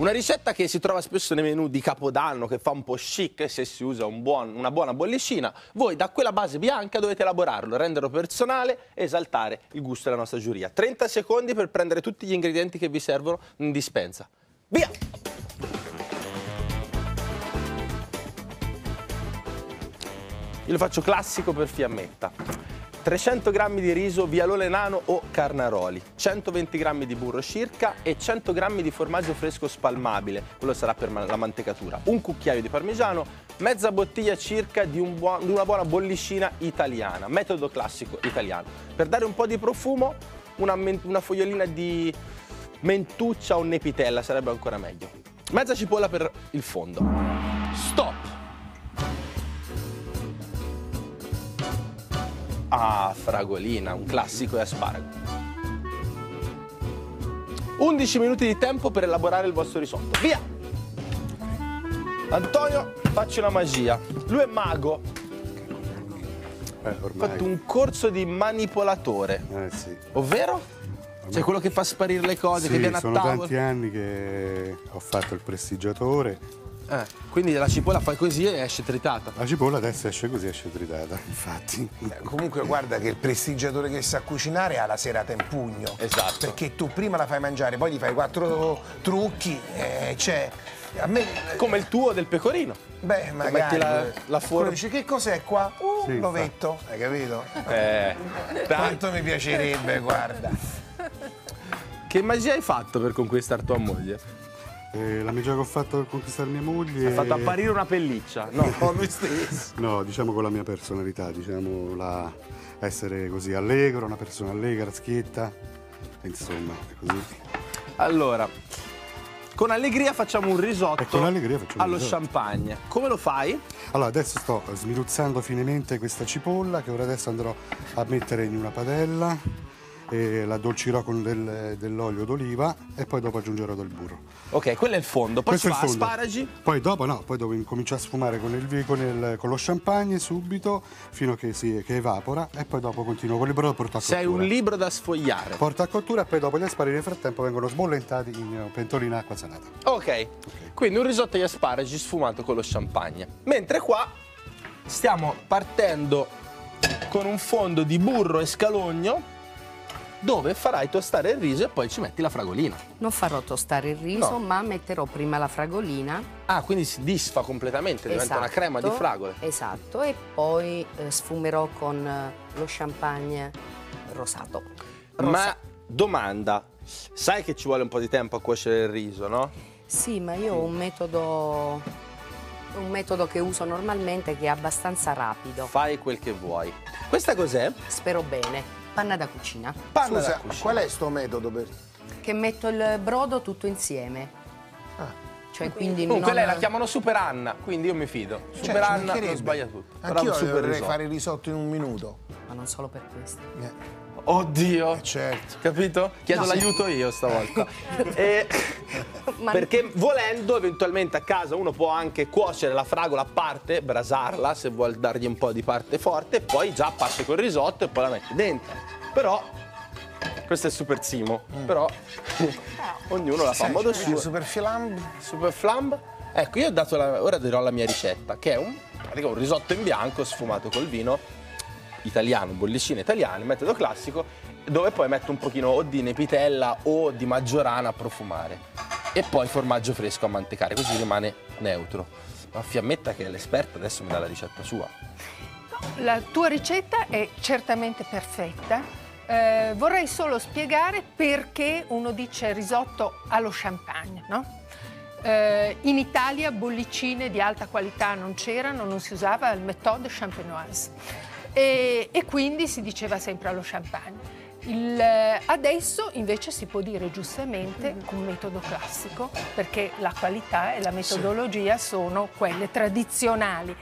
Una ricetta che si trova spesso nei menù di Capodanno, che fa un po' chic se si usa un buon, una buona bollicina. Voi da quella base bianca dovete elaborarlo, renderlo personale e esaltare il gusto della nostra giuria. 30 secondi per prendere tutti gli ingredienti che vi servono in dispensa. Via! Io lo faccio classico per fiammetta. 300 g di riso vialone nano o carnaroli, 120 g di burro circa e 100 g di formaggio fresco spalmabile, quello sarà per la mantecatura, un cucchiaio di parmigiano, mezza bottiglia circa di, un buon, di una buona bollicina italiana, metodo classico italiano. Per dare un po' di profumo, una, una fogliolina di mentuccia o nepitella sarebbe ancora meglio. Mezza cipolla per il fondo. Stop! Ah, fragolina, un classico e asparago. 11 minuti di tempo per elaborare il vostro risotto. Via! Antonio, facci una magia. Lui è mago. Eh, Ha fatto un corso di manipolatore. Eh sì. Ovvero? Cioè quello che fa sparire le cose, Sì, che viene a sono tavola. tanti anni che ho fatto il prestigiatore. Eh, quindi la cipolla fai così e esce tritata. La cipolla adesso esce così, esce tritata, infatti. Comunque guarda che il prestigiatore che sa cucinare ha la serata in pugno. Esatto. Perché tu prima la fai mangiare, poi gli fai quattro trucchi, e c'è. A me. Come il tuo del pecorino. Beh, magari. metti la- la forma- dice che cos'è qua? Uh, Sì, l'ovetto, hai capito? Eh. Quanto mi piacerebbe, guarda. Che magia hai fatto per conquistare tua moglie? Eh, la magia che ho fatto per conquistare mia moglie... Hai fatto apparire una pelliccia. No, lui stesso. No, diciamo con la mia personalità, diciamo la... essere così allegro, una persona allegra, schietta, insomma, è così. Allora, con allegria facciamo un risotto E con allegria facciamo un allo risotto. champagne. Come lo fai? Allora, adesso sto sminuzzando finemente questa cipolla che ora adesso andrò a mettere in una padella e la addolcirò con del- dell'olio d'oliva e poi dopo aggiungerò del burro. Ok, quello è il fondo. Poi Questo si fa asparagi. Poi dopo no, poi dopo incomincio a sfumare con, il, con, il- con lo champagne subito fino a che, si, che evapora e poi dopo continuo con il brodo e porto a cottura. Sei un libro da sfogliare. Porto a cottura e poi dopo gli asparagi nel frattempo vengono sbollentati in pentolina acqua salata. Ok, quindi un risotto agli asparagi sfumato con lo champagne. Mentre qua stiamo partendo con un fondo di burro e scalogno dove farai tostare il riso e poi ci metti la fragolina. Non farò tostare il riso, No. ma metterò prima la fragolina. Ah, quindi si disfa completamente, diventa una crema di Esatto, fragole. Esatto, e poi eh, sfumerò con eh, lo champagne rosato. Ma domanda, sai che ci vuole un po' di tempo a cuocere il riso, no? Sì, ma io ho un metodo, un metodo che uso normalmente che è abbastanza rapido. Fai quel che vuoi. Questa cos'è? Spero bene. Panna da cucina. Panna da Scusa, cucina. qual è sto metodo per. Che metto il brodo tutto insieme. Cioè, quindi Comunque non... lei la chiamano Super Anna, quindi io mi fido. Cioè, Super ci Anna non sbaglia tutto. Però Anch'io risotto. fare il risotto in un minuto. Ma non solo per questo. Eh, Oddio. certo. Capito? Chiedo No. l'aiuto io stavolta. E- Perché volendo, eventualmente a casa uno può anche cuocere la fragola a parte, brasarla se vuol dargli un po' di parte forte, e poi già parte col risotto e poi la metti dentro. Però, questo è super simo, però ognuno la fa a modo suo. Super filamb. Super flamb. Ecco, io ho dato la, ora dirò la mia ricetta, che è un, un risotto in bianco sfumato col vino italiano, bollicine italiane, metodo classico, dove poi metto un pochino o di nepitella o di maggiorana a profumare. E poi formaggio fresco a mantecare, così rimane neutro. Ma Fiammetta, che è l'esperta, adesso mi dà la ricetta sua. La tua ricetta è certamente perfetta. Eh, vorrei solo spiegare perché uno dice risotto allo champagne, no? Eh, in Italia bollicine di alta qualità non c'erano, non si usava il méthode champenoise e, e quindi si diceva sempre allo champagne. Il, adesso invece si può dire giustamente un metodo classico perché la qualità e la metodologia sono quelle tradizionali.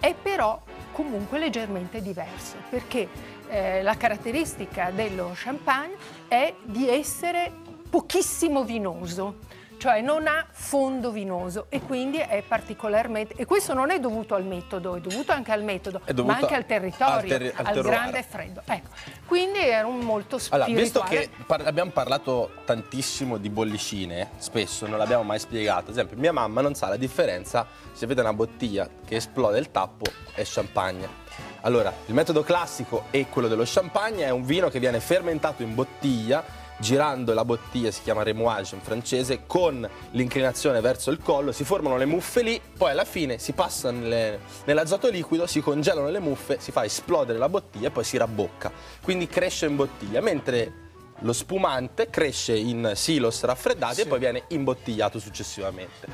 È però comunque leggermente diverso perché eh, la caratteristica dello champagne è di essere pochissimo vinoso, cioè non ha fondo vinoso e quindi è particolarmente e questo non è dovuto al metodo, è dovuto anche al metodo, È ma anche al territorio, al terri- al al, grande freddo. Ecco, quindi era un molto spirituale. Allora, visto che par- abbiamo parlato tantissimo di bollicine, spesso non l'abbiamo mai spiegato. Ad esempio, mia mamma non sa la differenza se vede una bottiglia che esplode il tappo e champagne. Allora, il metodo classico e quello dello champagne è un vino che viene fermentato in bottiglia, girando la bottiglia, si chiama remouage in francese, con l'inclinazione verso il collo, si formano le muffe lì, poi alla fine si passa nelle- nell'azoto liquido, si congelano le muffe, si fa esplodere la bottiglia e poi si rabbocca. Quindi cresce in bottiglia, mentre lo spumante cresce in silos raffreddati e poi viene imbottigliato successivamente.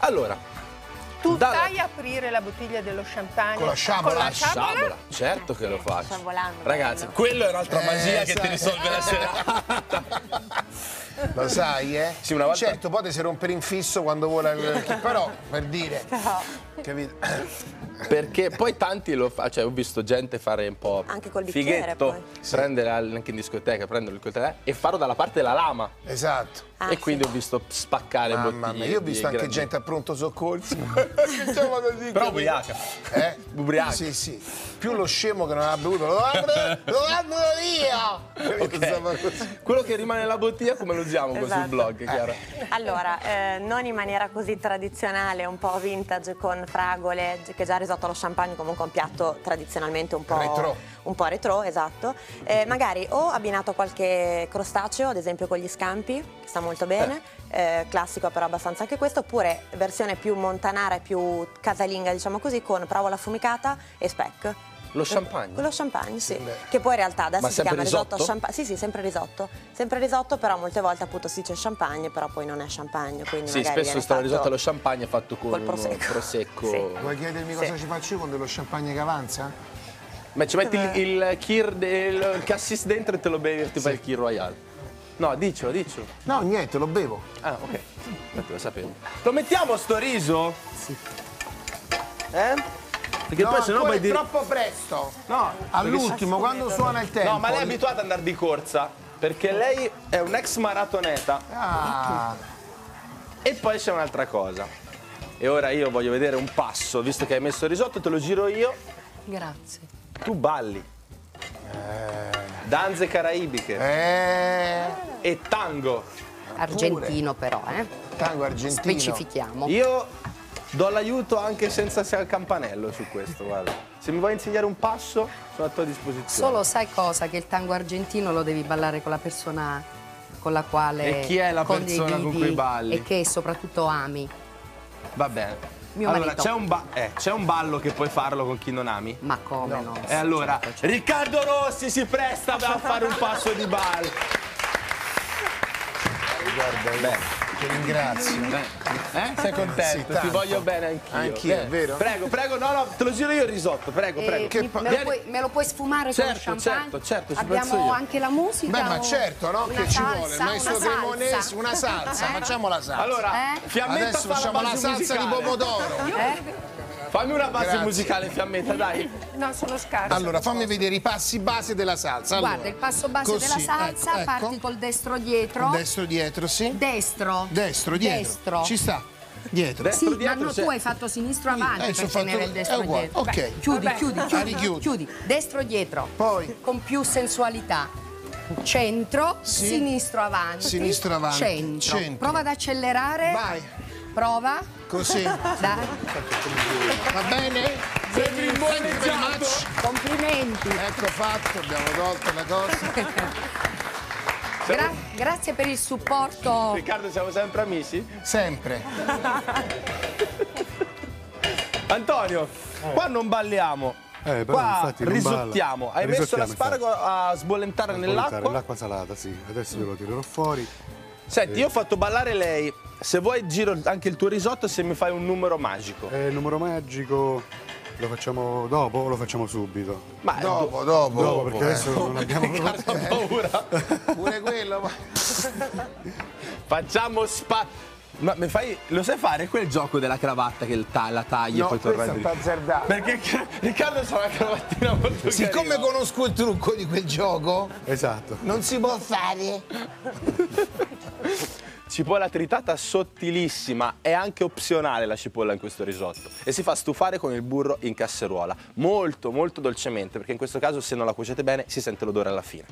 Allora, tu dalla- sai aprire la bottiglia dello champagne Con la sciabola? Con la la sciabola? sciabola, certo che lo faccio. Ragazzi, quello è un'altra Eh, magia che ti risolve la serata. Lo sai, eh? Sì, una volta- Certo, poi ti si rompe l'infisso quando il... Però, per dire... Capito? Perché poi tanti lo fanno, cioè ho visto gente fare un po' Anche col bicchiere, fighetto, poi. prendere anche in discoteca, prendere il coltello e farlo dalla parte della lama. Esatto. Ah, e quindi sì. ho visto spaccare Mamma bottiglie. mia, io ho visto anche grandi- gente a pronto soccorso. Facciamo così. Però ubriaca. Eh? Ubriaca. Sì, sì. Più lo scemo che non ha bevuto, lo apro, lo apro io! Quello che rimane nella bottiglia come lo usiamo poi sul Esatto. blog, Chiara? Allora, eh, non in maniera così tradizionale, un po' vintage con fragole, che già risotto allo champagne comunque un piatto tradizionalmente un po' Retro. un po' retro, esatto. Eh, magari o abbinato a qualche crostaceo, ad esempio con gli scampi, che sta molto bene, eh, classico però abbastanza anche questo, oppure versione più montanara e più casalinga, diciamo così, con provola affumicata e speck. Lo champagne? Con lo champagne, sì. Beh. Che poi in realtà adesso Ma si chiama risotto risotto? champagne. Sì, sì, sempre risotto. Sempre risotto, però molte volte appunto si dice champagne, però poi non è champagne. Quindi Sì, magari spesso sta il fatto risotto allo champagne fatto con col un prosecco. prosecco. Sì. Vuoi chiedermi Sì. cosa ci faccio io con dello champagne che avanza? Ma ci metti il, il kir, del- il cassis dentro e te lo bevi e ti fai il kir royale. No, dicelo, dicelo. No, niente, lo bevo. Ah, ok. Infatti lo sapevo. Lo mettiamo sto riso? Sì. Eh? Perché no, poi se no ancora poi è dire... troppo presto. No, All'ultimo, quando suona il tempo. no, ma lei è abituata ad andare di corsa. Perché lei è un ex maratoneta. Ah, E poi c'è un'altra cosa. E ora io voglio vedere un passo, visto che hai messo il risotto, te lo giro io, Grazie. tu balli. Danze caraibiche eh, e tango. Argentino però, eh? tango argentino. Specifichiamo. Io do l'aiuto anche senza sia il campanello su questo, guarda. Se mi vuoi insegnare un passo, sono a tua disposizione. Solo sai cosa? Che il tango argentino lo devi ballare con la persona con la quale E chi è la persona con condividi cui balli? E che soprattutto ami. Va bene. Mio allora, c'è un, ba- eh, c'è un ballo che puoi farlo con chi non ami? Ma come no? E allora, Riccardo Rossi si presta a fare un passo di ballo. Guarda, Beh. Ti ringrazio. Eh? Sei contento? Sì, Ti voglio bene anch'io. Anch'io, Bene. vero? Prego, prego, no, no, te lo giro io il risotto, prego, Eh, prego. Che me, lo puoi, me lo puoi sfumare Certo, con lo champagne? certo, certo, ci Abbiamo anche la musica? Beh, ma certo, no? Che ci salsa, vuole? Il maestro una salsa? Cremonese, una salsa, Eh? facciamo la salsa. Allora, Eh? Fiammetta Adesso fa facciamo la salsa di musicale. pomodoro. Eh? Fammi una base Grazie. musicale, Fiammetta, dai. No, sono scarsa. Allora, fammi vedere i passi base della salsa. Allora, Guarda, il passo base così, della salsa, ecco, ecco. parti col destro dietro. Destro dietro, sì. Destro. Destro dietro. Destro. Ci sta. Dietro. Destro Sì, dietro, ma no, tu hai fatto sinistro avanti adesso per ho fatto- tenere il destro dietro. ok. Beh, chiudi, Vabbè. chiudi, chiudi, richiudi. chiudi. Destro dietro. Poi Con più sensualità. Centro, Sì. sinistro avanti. Sinistro avanti, Centro. centro. Prova ad accelerare. vai. Prova. Così. Dai. Va bene? Sembri very immoneggiato. much. Complimenti. Ecco fatto, abbiamo tolto la cosa. Gra- grazie per il supporto. Riccardo, siamo sempre amici? Sempre. Antonio, qua non balliamo. Eh, però qua infatti non risottiamo. balla. Hai messo l'asparago a sbollentare nell'acqua? L'acqua salata, sì. Adesso io lo tirerò fuori. Senti, io ho fatto ballare lei. Se vuoi giro anche il tuo risotto se mi fai un numero magico. Eh, il numero magico lo facciamo dopo o lo facciamo subito? Ma Dopo, dopo. Dopo, perché adesso non abbiamo ho paura. Pure quello. ma- Facciamo spa... Ma mi fai... Lo sai fare quel gioco della cravatta che ta- la tagli No, e poi torna è un azzardato. Perché Riccardo c'ha una cravattina molto Siccome carina. conosco il trucco di quel gioco, Esatto. non si può fare. Ci cipolla tritata sottilissima, è anche opzionale la cipolla in questo risotto e si fa stufare con il burro in casseruola, molto molto dolcemente, perché in questo caso se non la cuocete bene si sente l'odore alla fine.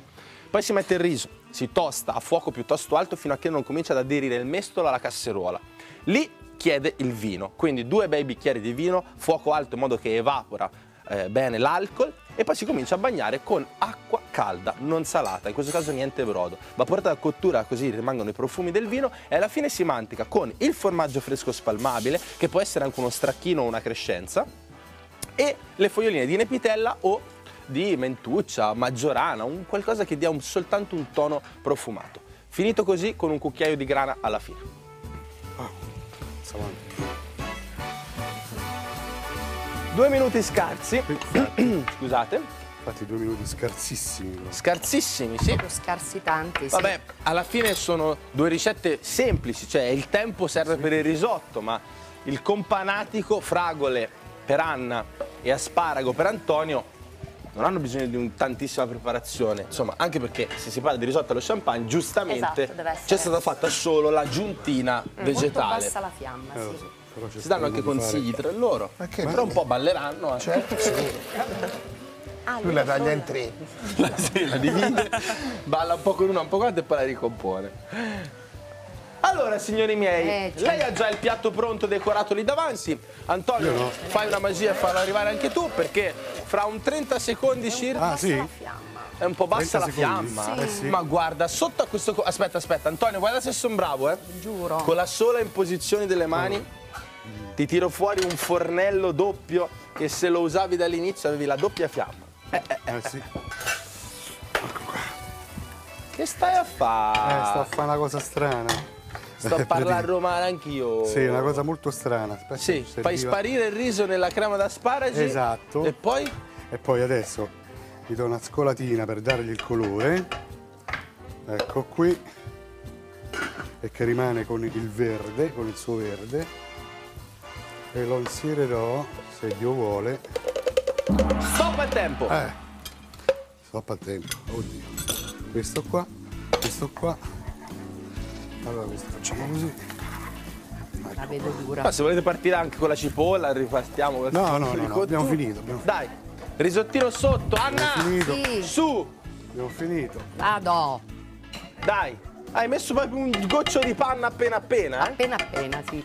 Poi si mette il riso, si tosta a fuoco piuttosto alto fino a che non comincia ad aderire il mestolo alla casseruola. Lì chiede il vino, quindi due bei bicchieri di vino, fuoco alto in modo che evapora eh, bene l'alcol e poi si comincia a bagnare con acqua calda, non salata, in questo caso niente brodo. Va portata a cottura così rimangono i profumi del vino e alla fine si mantica con il formaggio fresco spalmabile, che può essere anche uno stracchino o una crescenza, e le foglioline di nepitella o di mentuccia, maggiorana, un qualcosa che dia un- soltanto un tono profumato. Finito così con un cucchiaio di grana alla fine. Avanti. Due minuti scarsi, scusate, Infatti due minuti scarsissimi. scarsissimi, sì. Proprio scarsi tanti. sì. Vabbè, alla fine sono due ricette semplici, cioè il tempo serve per il risotto, ma il companatico, fragole per Anna e asparago per Antonio non hanno bisogno di un tantissima preparazione, insomma, anche perché se si parla di risotto allo champagne, giustamente Esatto, c'è stata fatta solo l'aggiuntina Molto vegetale. bassa la fiamma, Eh, sì. Si danno anche di fare- consigli tra loro, che però un po' balleranno. eh. Certo, sì. Ah, Lui la taglia in tre. Sì, la divide, balla un po' con una, un po' con l'altra e poi la ricompone. Allora, signori miei, Eh, certo. lei ha già il piatto pronto decorato lì davanti. Antonio, Io no. fai una magia e farlo arrivare anche tu perché fra un 30 secondi circa Ah, sì? è un po' bassa 30 la secondi. fiamma. Sì. Eh, sì. Ma guarda, sotto a questo... co- Aspetta, aspetta, Antonio, guarda se sono bravo, eh. Giuro. Con la sola imposizione delle mani ti tiro fuori un fornello doppio che se lo usavi dall'inizio avevi la doppia fiamma. Eh sì. Che stai a Eh, fare? sto a fare una cosa strana. Sto a parlare romano anch'io. Sì, una cosa molto strana. Aspetta, Sì, fai sparire il riso nella crema d'asparagi. Esatto. E poi? E poi adesso gli do una scolatina per dargli il colore. Ecco qui. E che rimane con il verde, con il suo verde. E lo insierirò, se Dio vuole. Al tempo. Eh. Stop al tempo. Oddio. Questo qua, questo qua. Allora questo facciamo così. La vedo dura. Ma se volete partire anche con la cipolla, ripartiamo. con- No, no, no, i no, abbiamo finito, abbiamo Dai, risottino sotto, Anna! Sì, Su, Abbiamo finito. vado. dai. Hai messo proprio un goccio di panna appena appena, eh? Appena appena, sì.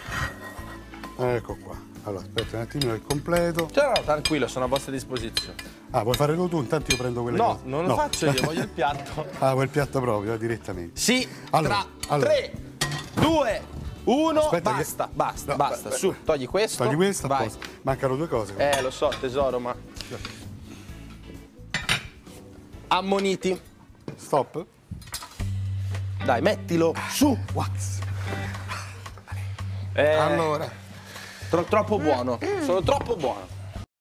Ecco qua. Allora, aspetta un attimino il completo. Cioè, no, tranquillo, sono a vostra disposizione. Ah, vuoi fare tu? Intanto io prendo quelle No, cose. non lo faccio io, voglio il piatto. Ah, quel piatto proprio, eh, direttamente. Sì, Allora, tra allora. 3, 2, 1, Aspetta che- basta, basta, No, basta. beh, Su, togli questo. Togli questo, vai. posto. Mancano due cose. Eh, lo so, tesoro, ma. Ammoniti. Stop. Dai, mettilo su. Wax. Eh, Allora, tro- troppo buono. Sono troppo buono.